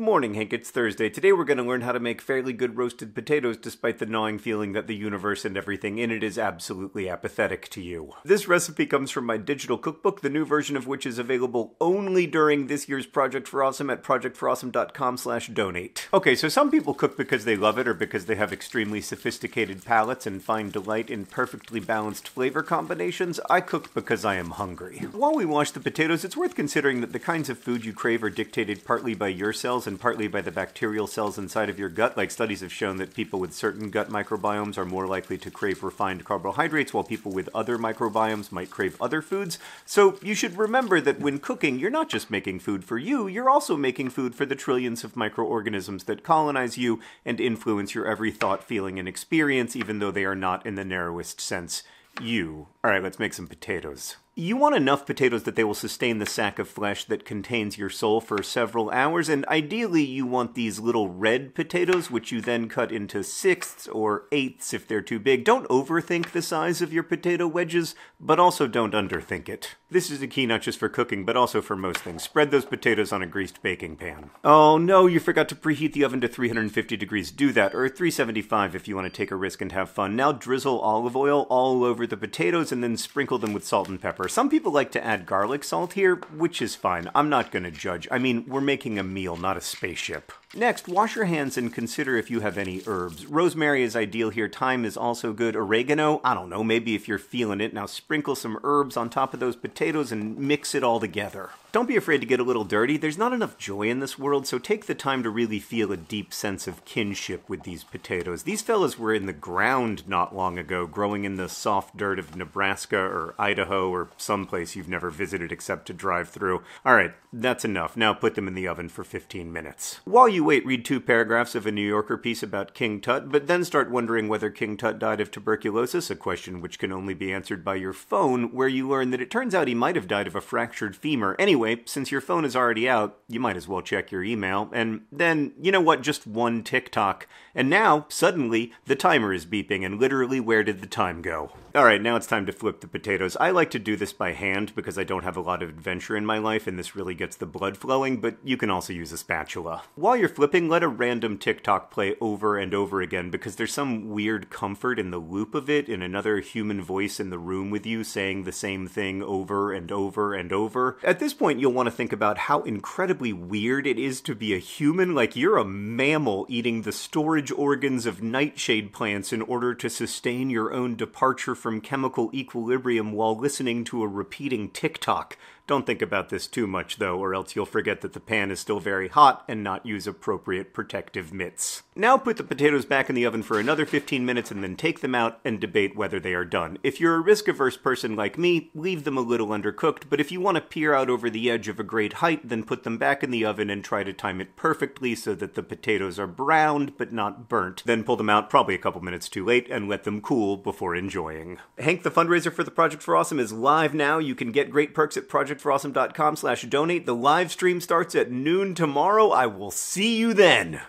morning, Hank. It's Thursday. Today we're going to learn how to make fairly good roasted potatoes despite the gnawing feeling that the universe and everything in it is absolutely apathetic to you. This recipe comes from my digital cookbook, the new version of which is available only during this year's Project for Awesome at projectforawesome.com slash donate. Okay, so some people cook because they love it or because they have extremely sophisticated palates and find delight in perfectly balanced flavor combinations. I cook because I am hungry. While we wash the potatoes, it's worth considering that the kinds of food you crave are dictated partly by your cells and partly by the bacterial cells inside of your gut. Like studies have shown that people with certain gut microbiomes are more likely to crave refined carbohydrates, while people with other microbiomes might crave other foods. So you should remember that when cooking, you're not just making food for you, you're also making food for the trillions of microorganisms that colonize you and influence your every thought, feeling, and experience, even though they are not in the narrowest sense you. All right, let's make some potatoes. You want enough potatoes that they will sustain the sack of flesh that contains your soul for several hours, and ideally you want these little red potatoes, which you then cut into sixths or eighths if they're too big. Don't overthink the size of your potato wedges, but also don't underthink it. This is a key not just for cooking, but also for most things. Spread those potatoes on a greased baking pan. Oh no, you forgot to preheat the oven to 350 degrees. Do that, or 375 if you want to take a risk and have fun. Now drizzle olive oil all over the potatoes and then sprinkle them with salt and pepper. Some people like to add garlic salt here, which is fine. I'm not going to judge. I mean, we're making a meal, not a spaceship. Next, wash your hands and consider if you have any herbs. Rosemary is ideal here. Thyme is also good. Oregano, I don't know, maybe if you're feeling it. Now sprinkle some herbs on top of those potatoes and mix it all together. Don't be afraid to get a little dirty. There's not enough joy in this world, so take the time to really feel a deep sense of kinship with these potatoes. These fellas were in the ground not long ago, growing in the soft dirt of Nebraska or Idaho or someplace you've never visited except to drive through. All right, that's enough. Now put them in the oven for 15 minutes. While you wait, read two paragraphs of a New Yorker piece about King Tut, but then start wondering whether King Tut died of tuberculosis, a question which can only be answered by your phone, where you learn that it turns out he might have died of a fractured femur. Anyway, since your phone is already out, you might as well check your email. And then, you know what, just one TikTok. And now, suddenly, the timer is beeping, and literally, where did the time go? Alright, now it's time to flip the potatoes. I like to do this by hand because I don't have a lot of adventure in my life, and this really gets the blood flowing, but you can also use a spatula. While you're flipping, let a random TikTok play over and over again because there's some weird comfort in the loop of it, in another human voice in the room with you saying the same thing over and over and over. At this point, you'll want to think about how incredibly weird it is to be a human. Like, you're a mammal eating the storage organs of nightshade plants in order to sustain your own departure from chemical equilibrium while listening to a repeating TikTok. Don't think about this too much, though, or else you'll forget that the pan is still very hot and not use appropriate protective mitts. Now put the potatoes back in the oven for another 15 minutes and then take them out and debate whether they are done. If you're a risk averse person like me, leave them a little undercooked, but if you want to peer out over the edge of a great height, then put them back in the oven and try to time it perfectly so that the potatoes are browned but not burnt. Then pull them out probably a couple minutes too late and let them cool before enjoying. Hank, the fundraiser for the Project for Awesome is live now. You can get great perks at projectforawesome.com slash donate. The live stream starts at noon tomorrow. I will see you then.